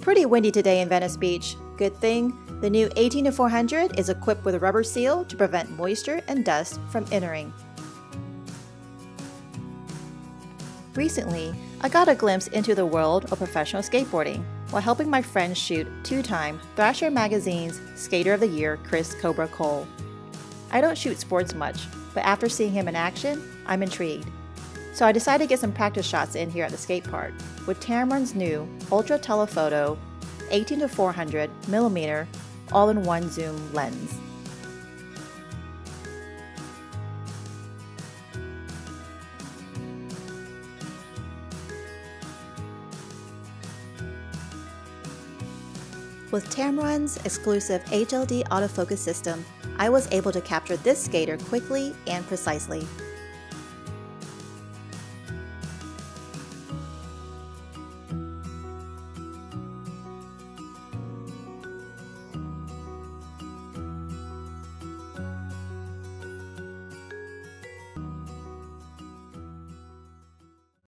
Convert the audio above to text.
pretty windy today in Venice Beach. Good thing, the new 18-400 is equipped with a rubber seal to prevent moisture and dust from entering. Recently, I got a glimpse into the world of professional skateboarding while helping my friend shoot two-time Thrasher Magazine's Skater of the Year Chris Cobra Cole. I don't shoot sports much, but after seeing him in action, I'm intrigued. So I decided to get some practice shots in here at the skate park with Tamron's new Ultra Telephoto 18 to 400 millimeter all-in-one zoom lens. With Tamron's exclusive HLD autofocus system, I was able to capture this skater quickly and precisely.